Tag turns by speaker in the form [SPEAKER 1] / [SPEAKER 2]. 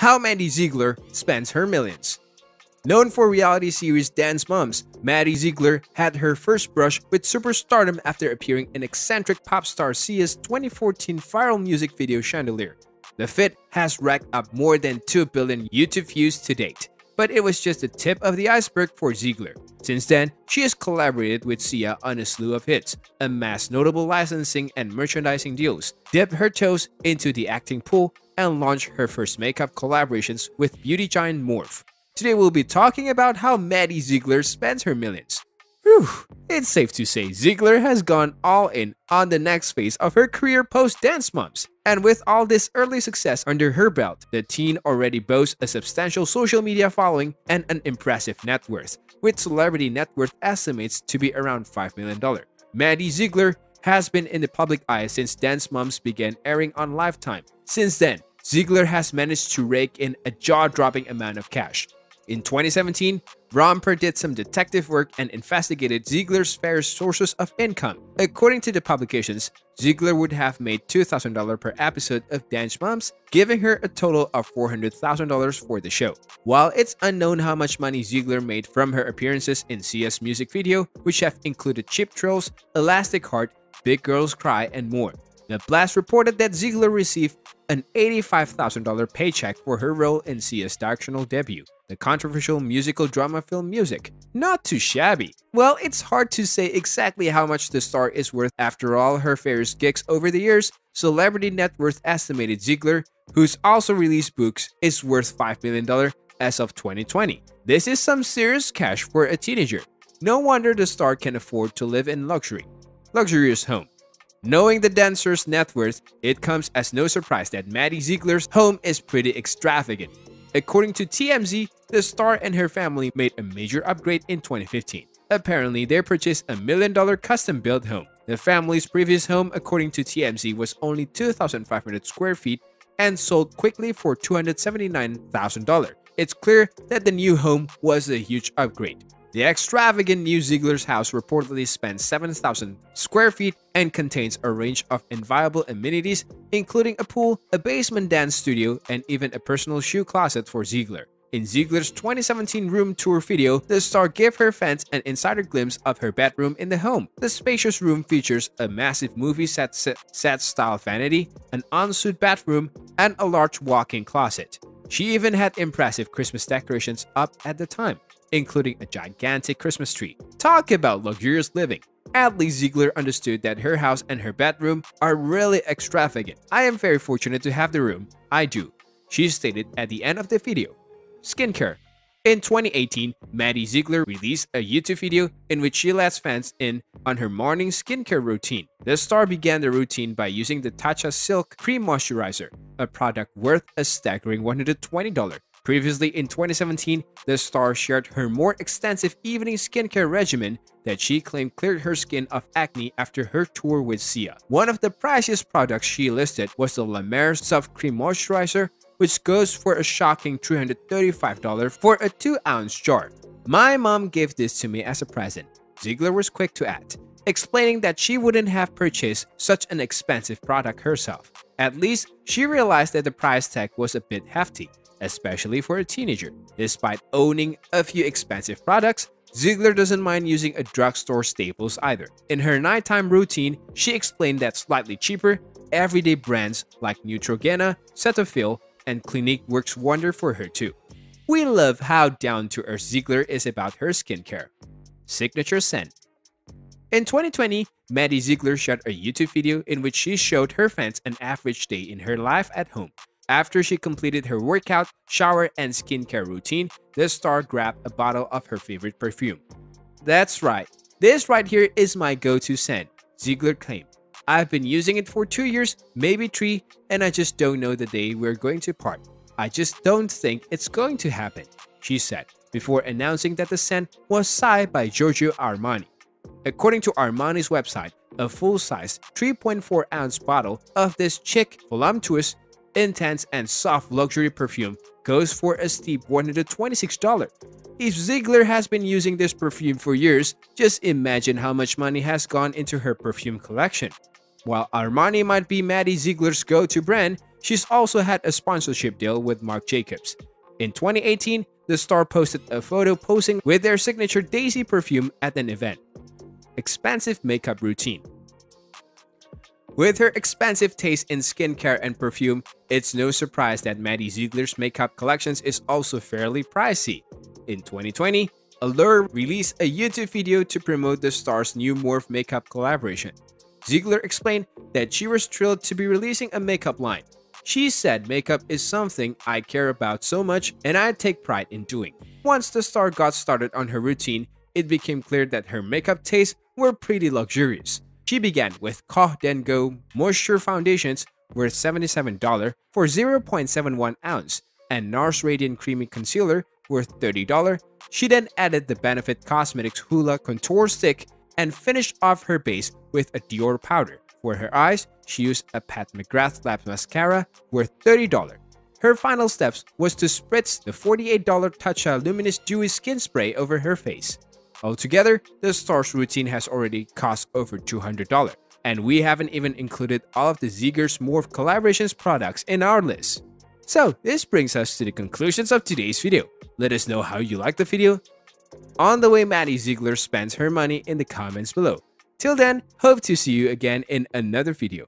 [SPEAKER 1] How Maddie Ziegler Spends Her Millions. Known for reality series Dance Moms, Maddie Ziegler had her first brush with superstardom after appearing in eccentric pop star Sia's 2014 viral music video Chandelier. The fit has racked up more than 2 billion YouTube views to date, but it was just the tip of the iceberg for Ziegler. Since then, she has collaborated with Sia on a slew of hits, amassed notable licensing and merchandising deals, dipped her toes into the acting pool, and launched her first makeup collaborations with beauty giant Morphe. Today we'll be talking about how Maddie Ziegler spends her millions. Whew, it's safe to say Ziegler has gone all in on the next phase of her career post Dance Moms. And with all this early success under her belt, the teen already boasts a substantial social media following and an impressive net worth, with celebrity net worth estimates to be around $5 million. Maddie Ziegler has been in the public eye since Dance Moms began airing on Lifetime. Since then, Ziegler has managed to rake in a jaw-dropping amount of cash. In 2017, Romper did some detective work and investigated Ziegler's various sources of income. According to the publications, Ziegler would have made $2,000 per episode of Dance Moms, giving her a total of $400,000 for the show. While it's unknown how much money Ziegler made from her appearances in Sia's music video, which have included Cheap Thrills, Elastic Heart, Big Girls Cry, and more. The Blast reported that Ziegler received an $85,000 paycheck for her role in Sia's directional debut, the controversial musical drama film Music. Not too shabby. Well, it's hard to say exactly how much the star is worth after all her various gigs over the years. Celebrity net worth estimated Ziegler, who's also released books, is worth $5 million as of 2020. This is some serious cash for a teenager. No wonder the star can afford to live in luxury. Luxurious home. Knowing the dancer's net worth, it comes as no surprise that Maddie Ziegler's home is pretty extravagant. According to TMZ, the star and her family made a major upgrade in 2015. Apparently, they purchased a million dollar custom built home. The family's previous home, according to TMZ, was only 2,500 square feet and sold quickly for $279,000. It's clear that the new home was a huge upgrade. The extravagant new Ziegler's house reportedly spans 7,000 square feet and contains a range of inviolable amenities, including a pool, a basement dance studio, and even a personal shoe closet for Ziegler. In Ziegler's 2017 room tour video, the star gave her fans an insider glimpse of her bedroom in the home. The spacious room features a massive movie set set style vanity, an ensuite bathroom, and a large walk-in closet. She even had impressive Christmas decorations up at the time including a gigantic Christmas tree. Talk about luxurious living. Adley Ziegler understood that her house and her bedroom are really extravagant. I am very fortunate to have the room. I do. She stated at the end of the video. Skincare. In 2018, Maddie Ziegler released a YouTube video in which she lets fans in on her morning skincare routine. The star began the routine by using the Tatcha Silk Cream Moisturizer, a product worth a staggering $120. Previously in 2017, the star shared her more extensive evening skincare regimen that she claimed cleared her skin of acne after her tour with Sia. One of the priciest products she listed was the La Mer Soft Cream Moisturizer, which goes for a shocking $335 for a 2-ounce jar. My mom gave this to me as a present, Ziegler was quick to add, explaining that she wouldn't have purchased such an expensive product herself. At least, she realized that the price tag was a bit hefty especially for a teenager. Despite owning a few expensive products, Ziegler doesn't mind using a drugstore staples either. In her nighttime routine, she explained that slightly cheaper, everyday brands like Neutrogena, Cetaphil, and Clinique works wonder for her too. We love how down-to-earth Ziegler is about her skincare. Signature Scent In 2020, Maddie Ziegler shot a YouTube video in which she showed her fans an average day in her life at home. After she completed her workout, shower, and skincare routine, the star grabbed a bottle of her favorite perfume. That's right, this right here is my go-to scent, Ziegler claimed. I've been using it for two years, maybe three, and I just don't know the day we're going to part. I just don't think it's going to happen, she said, before announcing that the scent was signed by Giorgio Armani. According to Armani's website, a full-size 3.4 ounce bottle of this chic, voluptuous intense and soft luxury perfume goes for a steep $126. If Ziegler has been using this perfume for years, just imagine how much money has gone into her perfume collection. While Armani might be Maddie Ziegler's go-to brand, she's also had a sponsorship deal with Marc Jacobs. In 2018, the star posted a photo posing with their signature Daisy perfume at an event. Expansive makeup routine. With her expansive taste in skincare and perfume, it's no surprise that Maddie Ziegler's makeup collections is also fairly pricey. In 2020, Allure released a YouTube video to promote the star's new Morphe makeup collaboration. Ziegler explained that she was thrilled to be releasing a makeup line. She said makeup is something I care about so much and I take pride in doing. Once the star got started on her routine, it became clear that her makeup tastes were pretty luxurious. She began with Koh Gen Do Moisture Foundations worth $77 for 0.71 ounce and NARS Radiant Creamy Concealer worth $30. She then added the Benefit Cosmetics Hoola Contour Stick and finished off her base with a Dior powder. For her eyes, she used a Pat McGrath Lab Mascara worth $30. Her final steps was to spritz the $48 Tatcha Luminous Dewy Skin Spray over her face. Altogether, the star's routine has already cost over $200, and we haven't even included all of the Ziegler's Morphe collaborations products in our list. So, this brings us to the conclusions of today's video. Let us know how you liked the video on the way Maddie Ziegler spends her money in the comments below. Till then, hope to see you again in another video.